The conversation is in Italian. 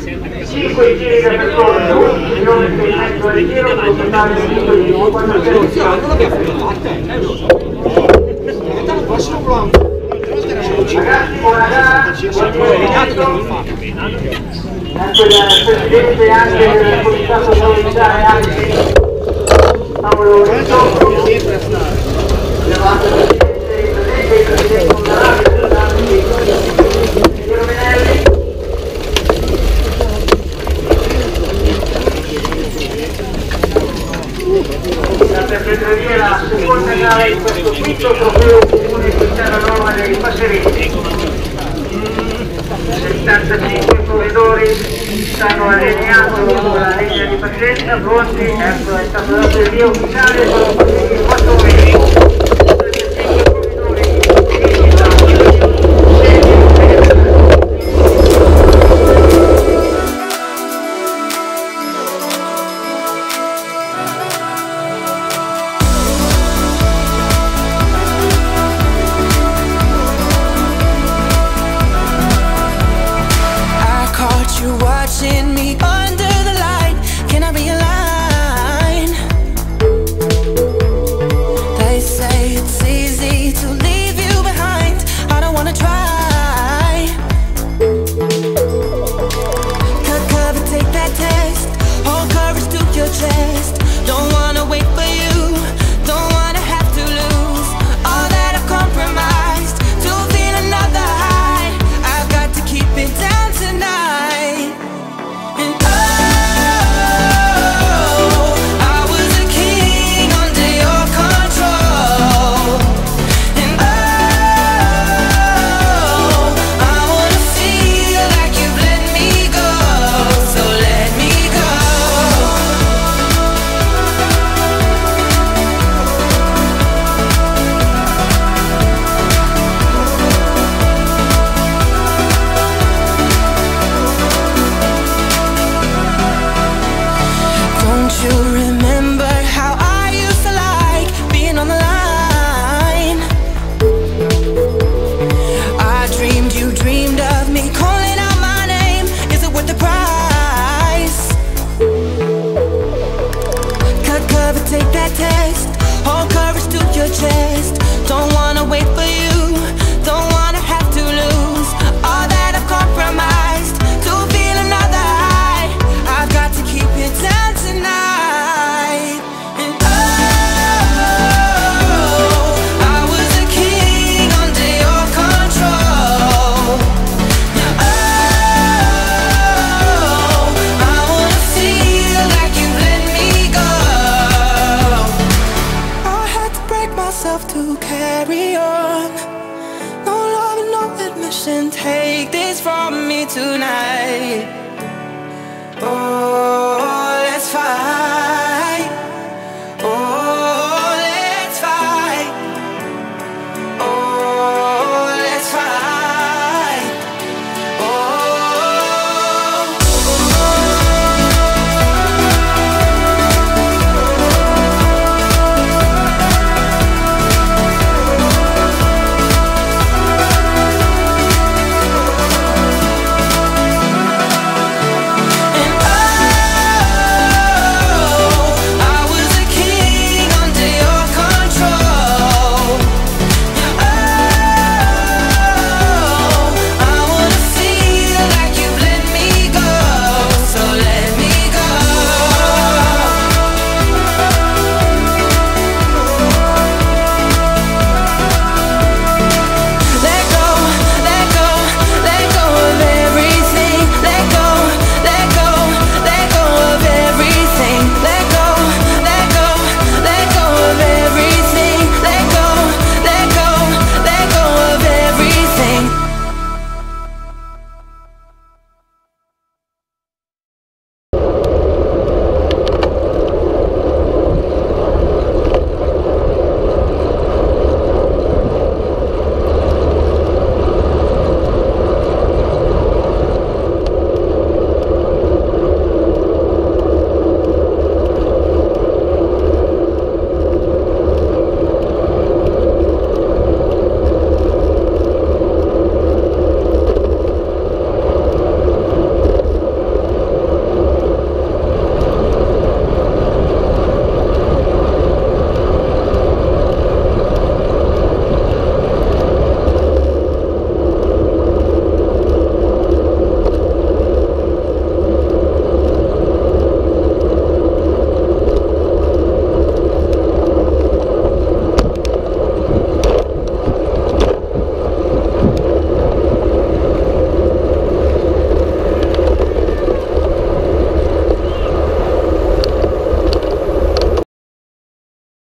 5 giri da percorrere, un milione e mezzo al giro, con totale di 400 Ragazzi, buona gara, buon divertimento. Anche il Presidente e anche il Comitato Provinciale, anche Paolo Lorenzo. Levate il Presidente, il Presidente Comunale, Piero Menelli. Segreteria la seconda gara di questo quinto trofeo comune di Terranova dei Passerini. 75 corridori stanno allineando la linea di partenza, pronti, ecco è stato dato il via ufficiale, sono partiti watching me under the light. Can I realign? They say it's easy to leave you behind. I don't wanna try. Cut cover, take that test. Hold courage to your chest. Don't you remember on. No love and no admission. Take this from me tonight. Oh.